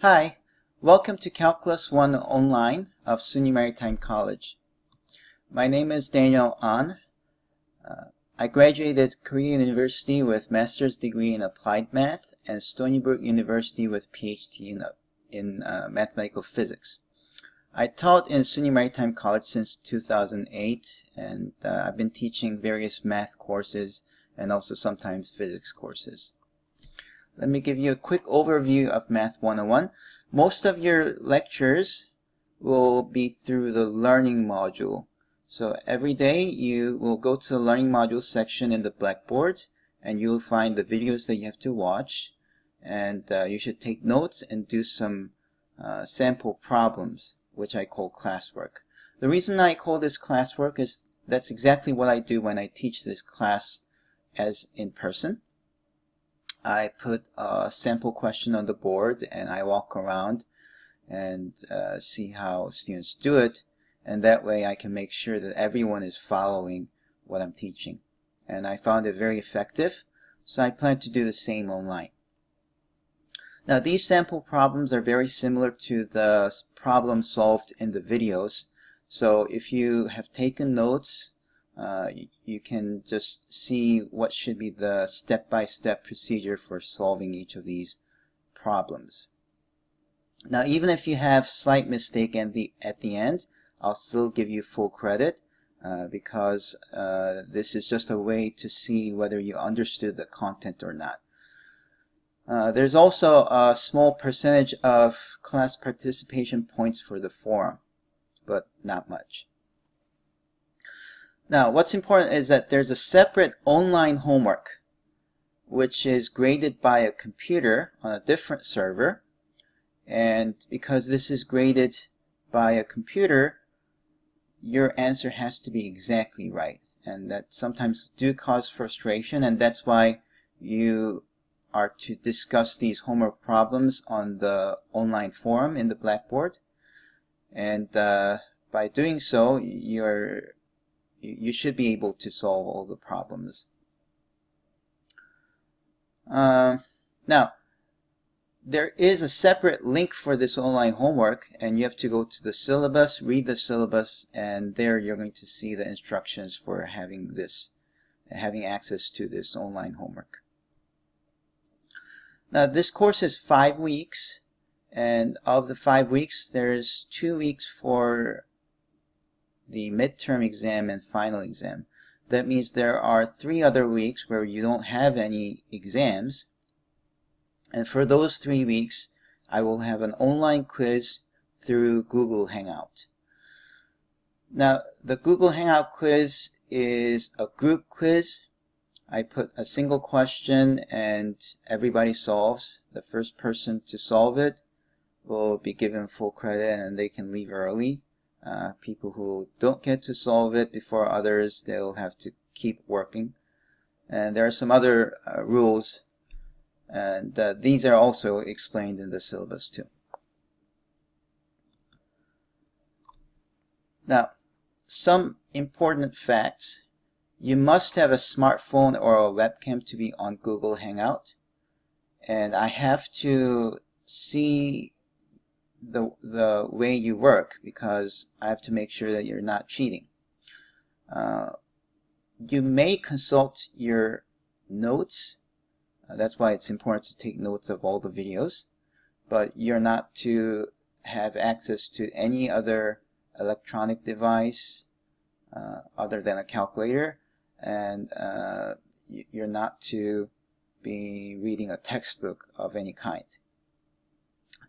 Hi, welcome to Calculus 1 Online of SUNY Maritime College. My name is Daniel An. Uh, I graduated Korea University with master's degree in applied math and Stony Brook University with PhD in, uh, in uh, mathematical physics. I taught in SUNY Maritime College since 2008 and uh, I've been teaching various math courses and also sometimes physics courses. Let me give you a quick overview of Math 101. Most of your lectures will be through the learning module. So every day you will go to the learning module section in the Blackboard and you'll find the videos that you have to watch and uh, you should take notes and do some uh, sample problems which I call classwork. The reason I call this classwork is that's exactly what I do when I teach this class as in person. I put a sample question on the board and I walk around and uh, see how students do it. And that way I can make sure that everyone is following what I'm teaching. And I found it very effective so I plan to do the same online. Now these sample problems are very similar to the problems solved in the videos. So if you have taken notes uh, you, can just see what should be the step-by-step -step procedure for solving each of these problems. Now even if you have slight mistake at the, at the end, I'll still give you full credit uh, because uh, this is just a way to see whether you understood the content or not. Uh, there's also a small percentage of class participation points for the forum, but not much. Now, what's important is that there's a separate online homework, which is graded by a computer on a different server. And because this is graded by a computer, your answer has to be exactly right. And that sometimes do cause frustration, and that's why you are to discuss these homework problems on the online forum in the Blackboard. And uh, by doing so, you're you should be able to solve all the problems. Uh, now, there is a separate link for this online homework and you have to go to the syllabus, read the syllabus, and there you're going to see the instructions for having this, having access to this online homework. Now this course is five weeks and of the five weeks there's two weeks for the midterm exam and final exam. That means there are three other weeks where you don't have any exams. And for those three weeks, I will have an online quiz through Google Hangout. Now, the Google Hangout quiz is a group quiz. I put a single question and everybody solves. The first person to solve it will be given full credit and they can leave early. Uh, people who don't get to solve it before others, they'll have to keep working. And there are some other uh, rules, and uh, these are also explained in the syllabus too. Now, some important facts. You must have a smartphone or a webcam to be on Google Hangout. And I have to see the, the way you work because I have to make sure that you're not cheating. Uh, you may consult your notes. Uh, that's why it's important to take notes of all the videos. But you're not to have access to any other electronic device uh, other than a calculator. And uh, you're not to be reading a textbook of any kind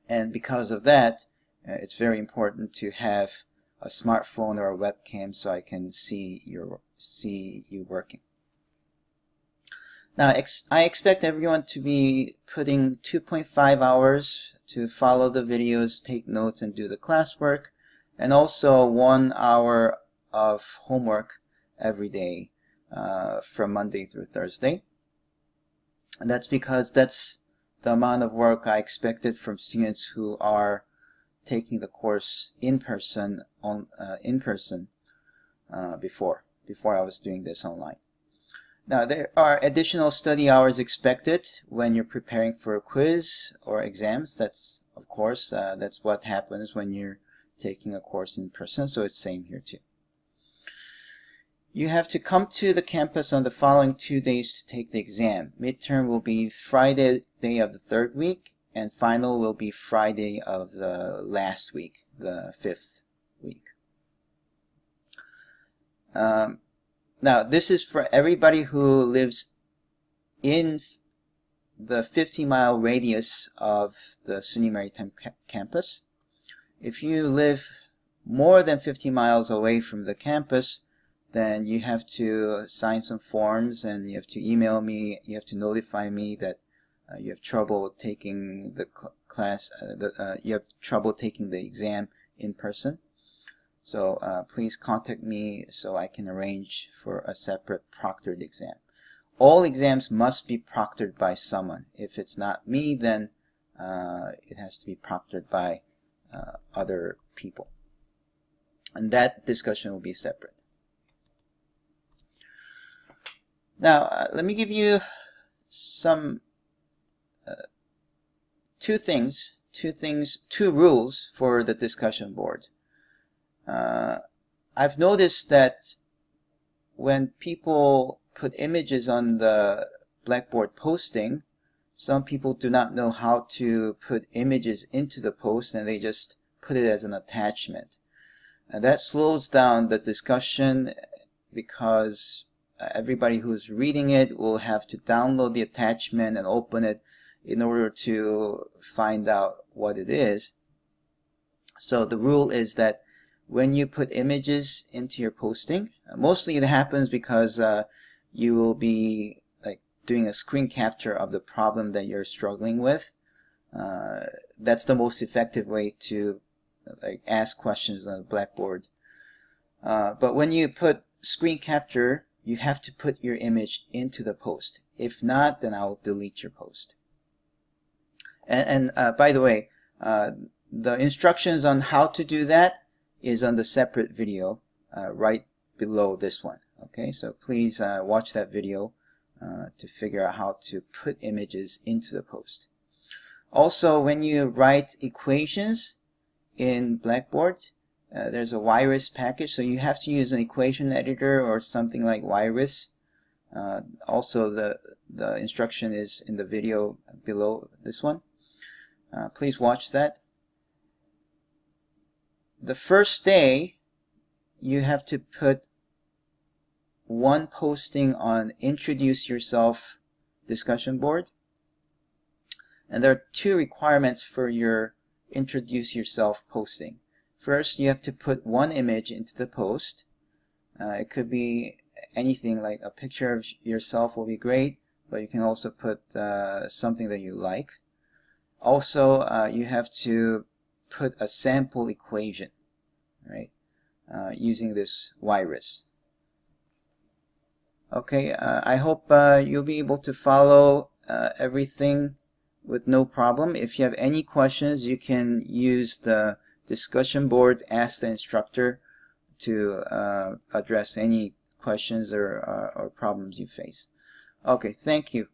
and because of that uh, it's very important to have a smartphone or a webcam so I can see your see you working. Now ex I expect everyone to be putting 2.5 hours to follow the videos, take notes, and do the classwork, and also one hour of homework every day uh, from Monday through Thursday. And that's because that's the amount of work I expected from students who are taking the course in person on uh, in person uh, before before I was doing this online. Now, there are additional study hours expected when you're preparing for a quiz or exams. That's, of course, uh, that's what happens when you're taking a course in person, so it's same here too. You have to come to the campus on the following two days to take the exam. Midterm will be Friday day of the third week, and final will be Friday of the last week, the fifth week. Um, now, this is for everybody who lives in the 50 mile radius of the SUNY Maritime ca campus. If you live more than 50 miles away from the campus, then you have to sign some forms and you have to email me, you have to notify me that uh, you have trouble taking the cl class, uh, the, uh, you have trouble taking the exam in person. So uh, please contact me so I can arrange for a separate proctored exam. All exams must be proctored by someone. If it's not me, then uh, it has to be proctored by uh, other people. And that discussion will be separate. Now, uh, let me give you some uh, two things, two things, two rules for the discussion board. Uh, I've noticed that when people put images on the Blackboard posting, some people do not know how to put images into the post and they just put it as an attachment. And that slows down the discussion because everybody who's reading it will have to download the attachment and open it in order to find out what it is. So the rule is that when you put images into your posting, mostly it happens because uh, you will be like doing a screen capture of the problem that you're struggling with. Uh, that's the most effective way to like ask questions on the Blackboard. Uh, but when you put screen capture, you have to put your image into the post. If not, then I'll delete your post. And, and uh, by the way, uh, the instructions on how to do that is on the separate video uh, right below this one. Okay, so please uh, watch that video uh, to figure out how to put images into the post. Also, when you write equations in Blackboard, uh, there's a WIRIS package, so you have to use an equation editor or something like WIRIS. Uh, also, the, the instruction is in the video below this one. Uh, please watch that. The first day, you have to put one posting on introduce yourself discussion board. And there are two requirements for your introduce yourself posting. First, you have to put one image into the post. Uh, it could be anything like a picture of yourself will be great, but you can also put uh, something that you like. Also, uh, you have to put a sample equation, right, uh, using this WIRIS. Okay, uh, I hope uh, you'll be able to follow everything with no problem. If you have any questions, you can use the discussion board, ask the instructor to uh, address any questions or, or, uh, or problems you face. Okay, thank you.